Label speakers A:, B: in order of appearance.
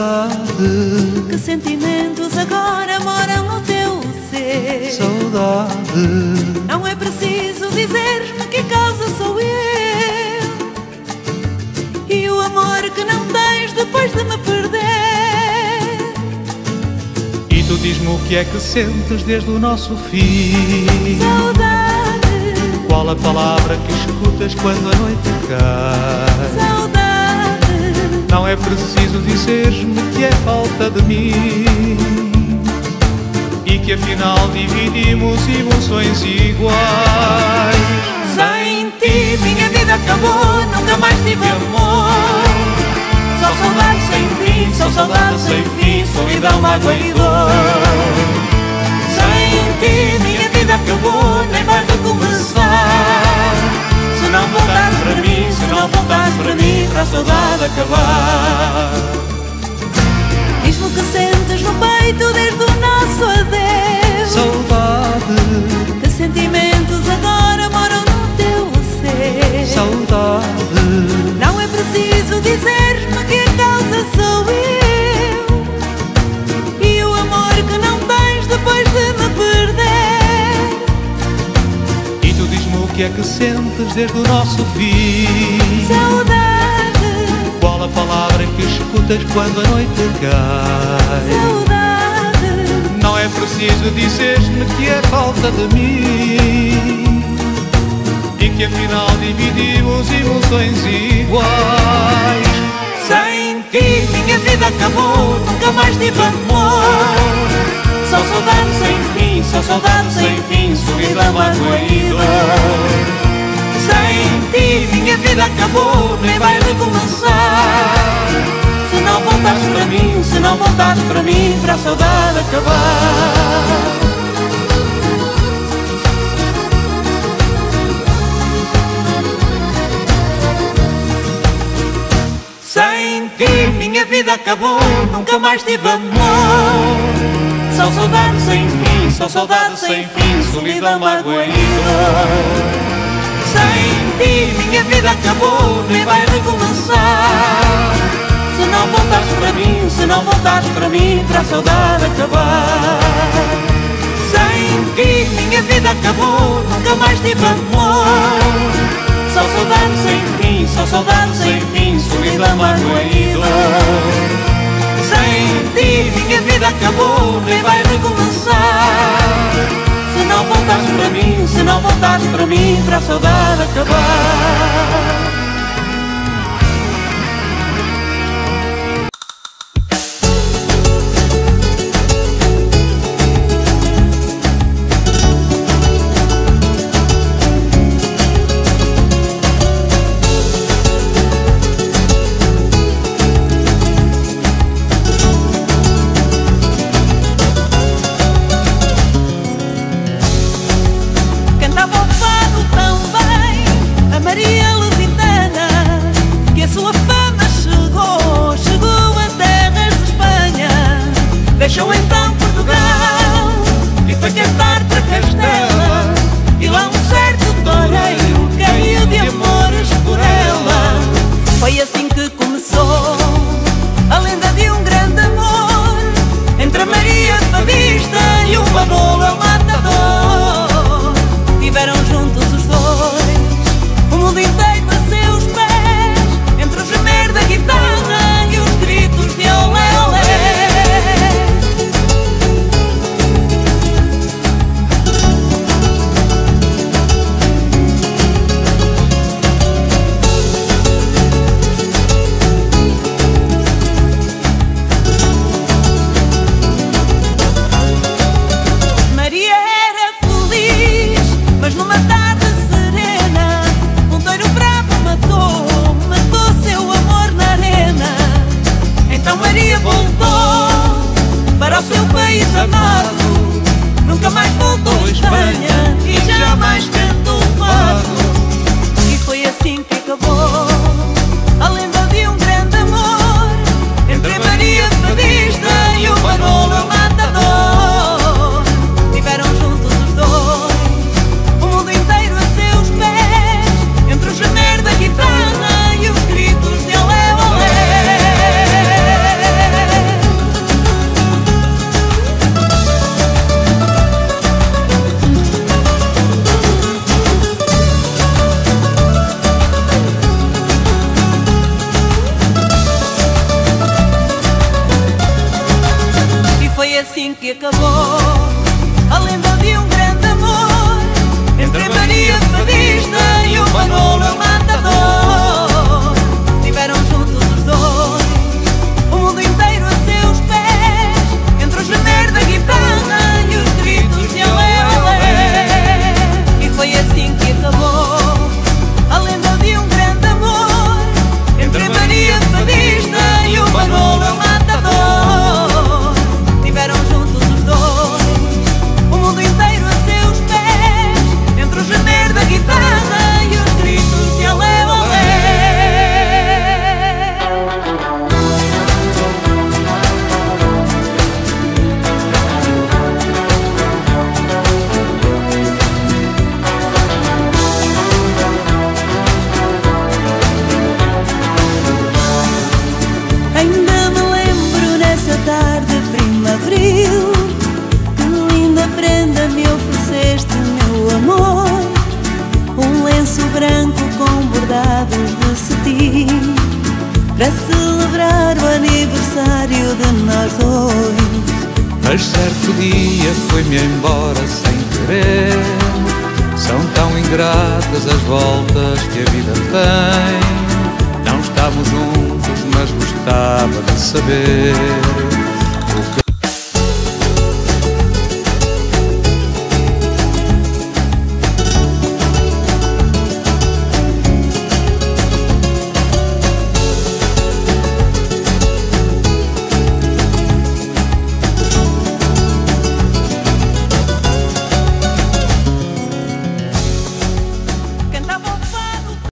A: Saudade,
B: Que sentimentos agora moram no teu ser?
A: saudade,
B: Não é preciso dizer-me que causa sou eu. E o amor que não tens depois de me perder.
A: e tu diz-me o que é que sentes desde o nosso fim.
B: Saudade,
A: Qual a palavra que escutas quando a noite cai? Não é preciso dizer-me que é falta de mim e que afinal dividimos emoções iguais.
B: Sem ti minha vida acabou, nunca mais tive amor. Só saudade sem fim, só saudade sem fim, solidão, mágoa e dor. Sem ti minha vida acabou, nem vai recomeçar. Se não voltares para mim, se não voltares para mim, para a saudade acabar. Diz-me o que sentes no peito desde o nosso adeus.
A: Saudade,
B: Que sentimentos agora moram no teu ser?
A: saudade,
B: Não é preciso dizer-me que a causa sou eu. E o amor que não tens depois de me perder.
A: e tu diz-me o que é que sentes desde o nosso fim.
B: Saudade,
A: a palavra que escutas quando a noite cai?
B: saudade.
A: Não é preciso dizer-me que é falta de mim e que afinal dividimos emoções iguais.
B: Sem ti minha vida acabou, nunca mais tive amor. Só saudade sem fim, só saudade sem fim, solidão, e dor. Sem ti minha vida acabou, nem vai recomeçar. Se não voltares para mim, se não voltares para mim, para a saudade acabar. Sem ti minha vida acabou, nunca mais tive amor. Só saudade sem fim, só saudade sem fim, solidão, mágoa e dor. Sem ti minha vida acabou, nem vai recomeçar. Se não voltares para mim, se não voltares para mim, a saudade acabar. Sem ti minha vida acabou, nunca mais tive amor. Só saudade sem fim, só saudade sem fim, solidão, dor. Sem ti minha vida acabou, nem vai recomeçar. Voltares para mim, para a saudade acabar. A lenda de um grande amor entre Maria Fadista e o Manolo Matador. Para celebrar o aniversário de nós dois.
A: Mas certo dia foi-me embora sem querer. São tão ingratas as voltas que a vida tem. Não estamos juntos, mas gostava de saber